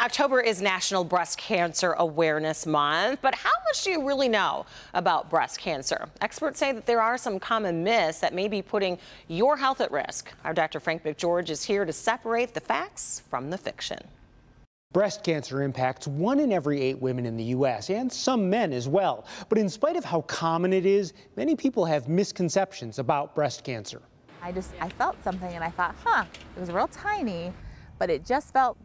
October is National Breast Cancer Awareness Month, but how much do you really know about breast cancer? Experts say that there are some common myths that may be putting your health at risk. Our Dr. Frank McGeorge is here to separate the facts from the fiction. Breast cancer impacts one in every eight women in the U.S. and some men as well. But in spite of how common it is, many people have misconceptions about breast cancer. I just, I felt something and I thought, huh, it was real tiny, but it just felt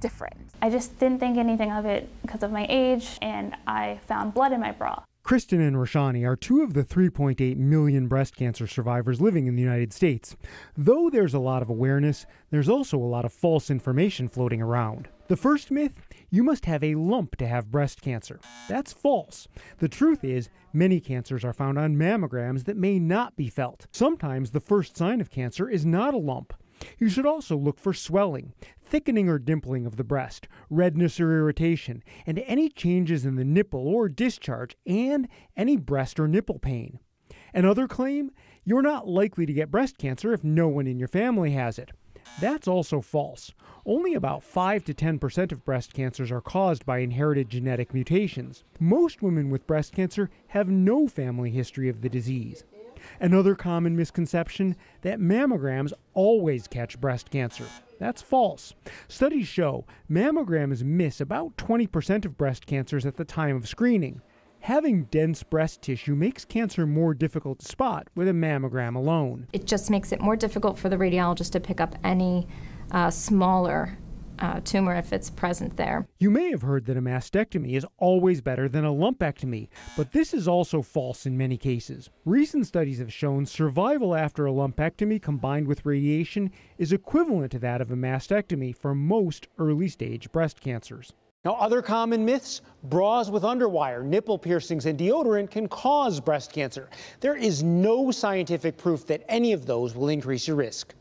different. I just didn't think anything of it because of my age, and I found blood in my bra. Kristen and Roshani are two of the 3.8 million breast cancer survivors living in the United States. Though there's a lot of awareness, there's also a lot of false information floating around. The first myth you must have a lump to have breast cancer. That's false. The truth is, many cancers are found on mammograms that may not be felt. Sometimes the first sign of cancer is not a lump. You should also look for swelling, thickening or dimpling of the breast, redness or irritation, and any changes in the nipple or discharge, and any breast or nipple pain. Another claim you're not likely to get breast cancer if no one in your family has it. That's also false. Only about 5 to 10% of breast cancers are caused by inherited genetic mutations. Most women with breast cancer have no family history of the disease. Another common misconception that mammograms always catch breast cancer. That's false. Studies show mammograms miss about 20% of breast cancers at the time of screening. Having dense breast tissue makes cancer more difficult to spot with a mammogram alone. It just makes it more difficult for the radiologist to pick up any uh, smaller uh, tumor if it's present there. You may have heard that a mastectomy is always better than a lumpectomy, but this is also false in many cases. Recent studies have shown survival after a lumpectomy combined with radiation is equivalent to that of a mastectomy for most early stage breast cancers. Now, other common myths bras with underwire, nipple piercings, and deodorant can cause breast cancer. There is no scientific proof that any of those will increase your risk.